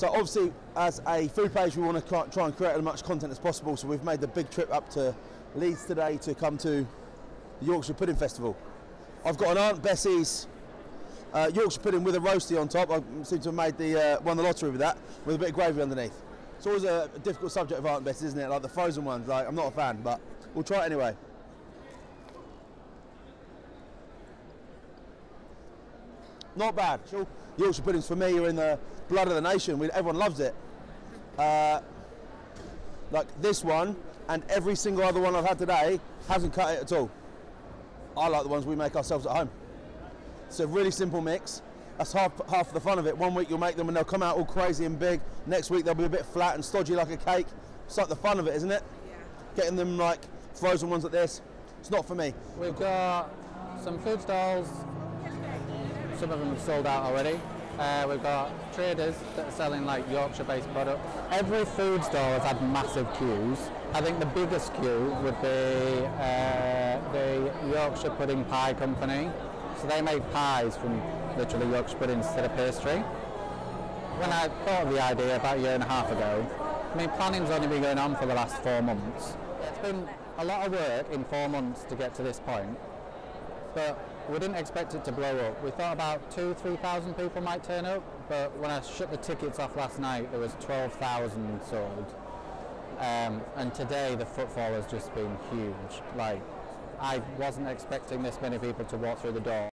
So obviously, as a food page, we want to try and create as much content as possible. So we've made the big trip up to Leeds today to come to the Yorkshire Pudding Festival. I've got an Aunt Bessie's uh, Yorkshire pudding with a roasty on top. I seem to have made the uh, won the lottery with that, with a bit of gravy underneath. It's always a, difficult subject of Aunt Bessie's, isn't it? Like the frozen ones. Like I'm not a fan, but we'll try it anyway. Not bad. Sure. Yorkshire puddings for me are in the blood of the nation. We, everyone loves it. Uh, like this one and every single other one I've had today hasn't cut it at all. I like the ones we make ourselves at home. It's a really simple mix. That's half, half the fun of it. One week you'll make them and they'll come out all crazy and big. Next week they'll be a bit flat and stodgy like a cake. It's like the fun of it, isn't it? Yeah. Getting them like frozen ones like this. It's not for me. We've got some food stalls. Some of them have sold out already. Uh, we've got traders that are selling like Yorkshire-based products. Every food store has had massive queues. I think the biggest queue would be uh, the Yorkshire Pudding Pie Company. So they make pies from literally Yorkshire pudding instead of pastry. When I thought of the idea about a year and a half ago, I mean planning's only been going on for the last four months. It's been a lot of work in four months to get to this point, but we didn't expect it to blow up. We thought about two, 3,000 people might turn up, but when I shut the tickets off last night, there was 12,000 sold. Um, and today the footfall has just been huge. Like, I wasn't expecting this many people to walk through the door.